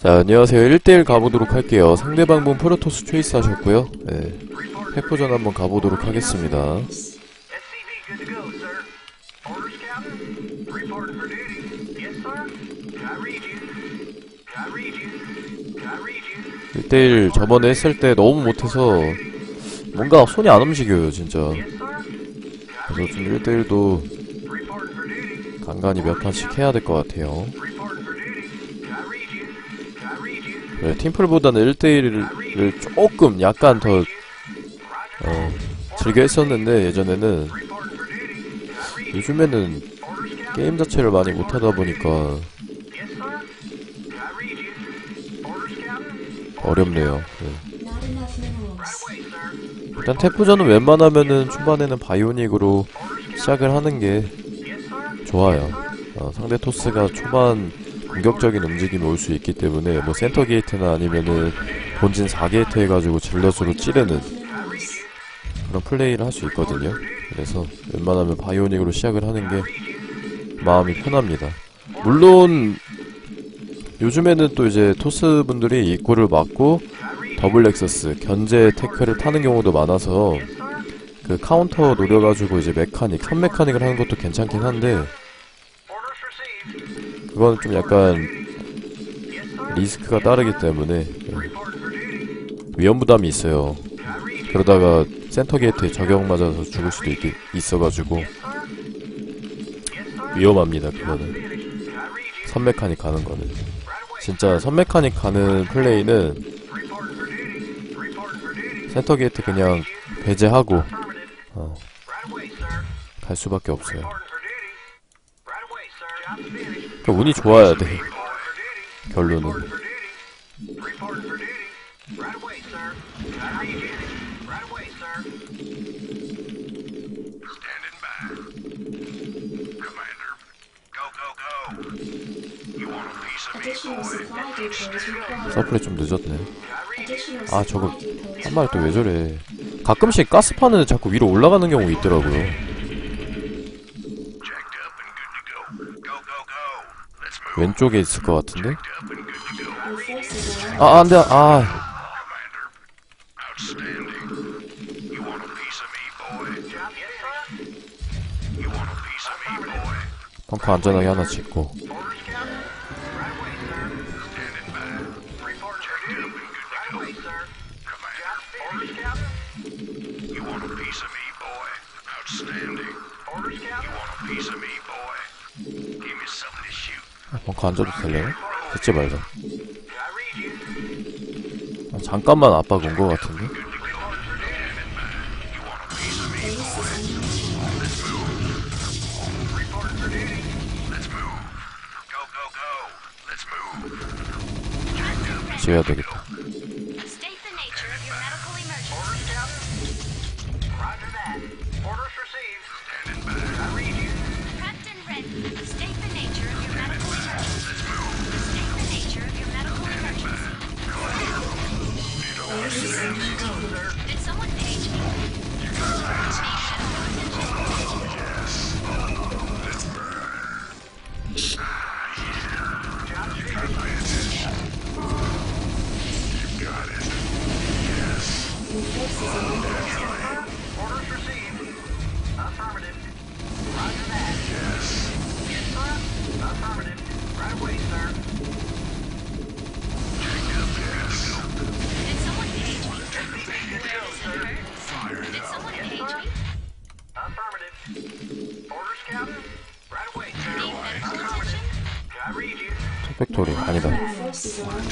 자, 안녕하세요. 1대1 가보도록 할게요. 상대방 분 프로토스 초이스 하셨고요. 네. 페포전 한번 가보도록 하겠습니다. 1대1 저번에 했을 때 너무 못해서 뭔가 손이 안 움직여요, 진짜. 그래서 좀 1대1도 Reporting for duty. 간간히 몇 판씩 해야 될 것 같아요. 네, 팀플보다는 1대1을 조금 약간 더 어, 즐겨 했었는데 예전에는. 요즘에는 게임 자체를 많이 못하다 보니까? 어렵네요. 네. 일단 태프전은 웬만하면은 초반에는 바이오닉으로 시작을 하는 게 Yes, sir. 좋아요. 어, 상대 토스가 초반 공격적인 움직임이 올 수 있기 때문에 뭐 센터 게이트나 아니면은 본진 4게이트 해가지고 zealot으로 찌르는 그런 플레이를 할 수 있거든요. 그래서 웬만하면 bionic으로 시작을 하는 게 마음이 편합니다. 물론 요즘에는 또 이제 토스 분들이 입구를 막고 더블 렉서스 견제 테크를 타는 경우도 많아서 그 카운터 노려가지고 이제 mechanic, 선 mechanic을 하는 것도 괜찮긴 한데 그건 좀 약간. 리스크가 따르기 때문에. 위험 부담이 있어요. 그러다가 센터 게이트에 저격 맞아서 죽을 수도 있, 있어가지고 위험합니다. 그거는 선 mechanic 가는 거는 진짜 선 mechanic 가는 플레이는 센터 게이트 그냥 배제하고 어. 갈 수밖에 없어요. 까 운이 좋아야 돼. 결론은. 서플이 좀 늦었네. 아 저거 한 마리 또 왜. 저래? 가끔씩 가스판은 자꾸 위로 올라가는 경우 있더라고요. 왼쪽에 있을 것 같은데? 아아 of me, boy? 벙커 안전하게 하나 짓고. 벙커 앉아도 될래요? 짓지 말자. 아, 잠깐만 압박 온것 같은데? 지어야 되겠다. Someone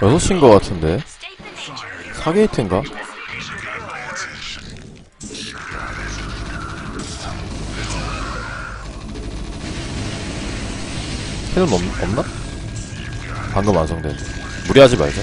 6시인 것 같은데? state the nature of your 4게이트인가? 힐은 없, 없나? 방금 완성된. 무리하지 말자.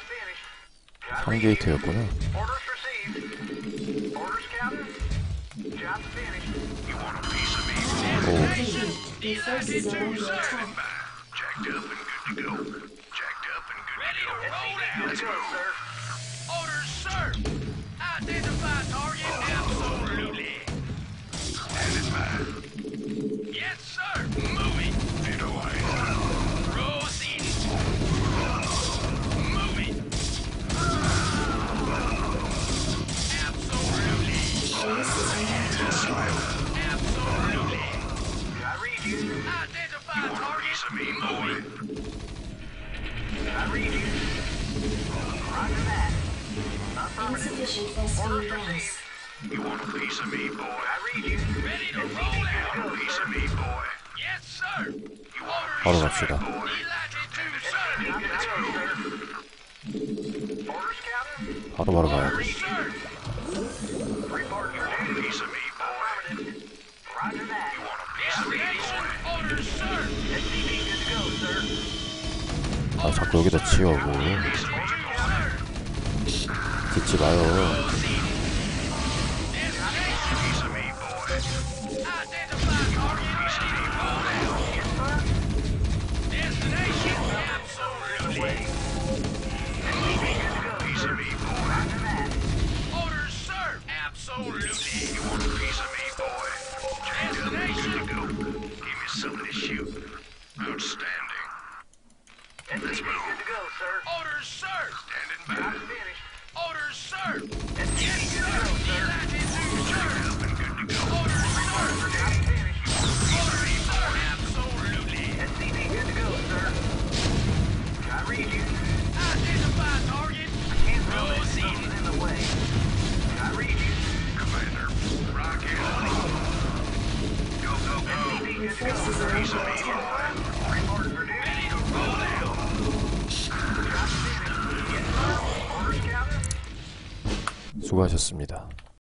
You. 3게이트였구나 Orders me, boy? I read you. Roger that. Affirmative. Insufficient phosphine Orders gas. received. You want a piece of me, boy? I read you. ready to roll SCV out! good Want a to go, piece sir. of me, boy? Yes, sir! You want a 바로 piece of 갑시다 me, boy? Delighted to, sir! Good to go, sir. Orders, Captain. 바로 바로 가야 돼 아 자꾸 여기다 치우고! 듣지 마요 하셨습니다